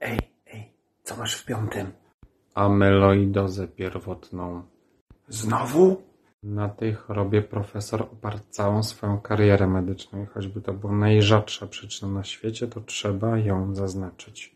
Ej, ej, co masz w piątym? Amyloidozę pierwotną. Znowu? Na tej chorobie profesor oparł całą swoją karierę medyczną i choćby to była najrzadsza przyczyna na świecie, to trzeba ją zaznaczyć.